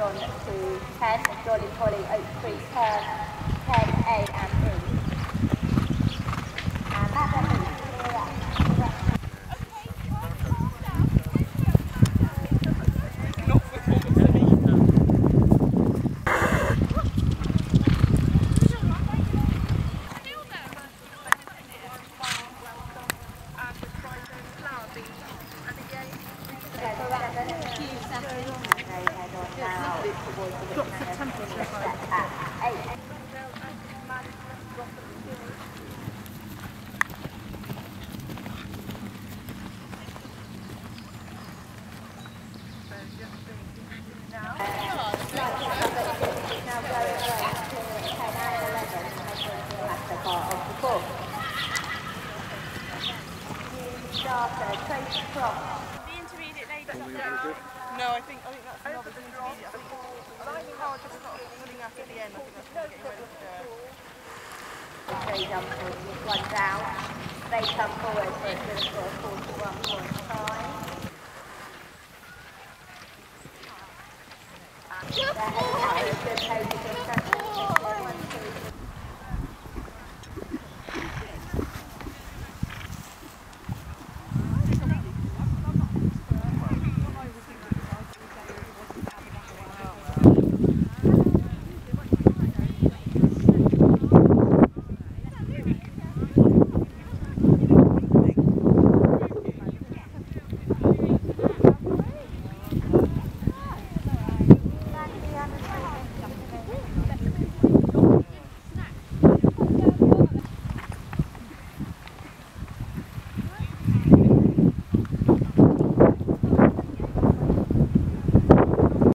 on to 10, Jolly Holly Oak Creek Turn. Starter, Tracy. The intermediate lady down. No, I think I think that's another intermediate. I think I think Carl just got pulling up at the end. I think that's getting ready to do. Three jump forward, one down. They come forward for a good score of 41.5. They're heading out at a good pace against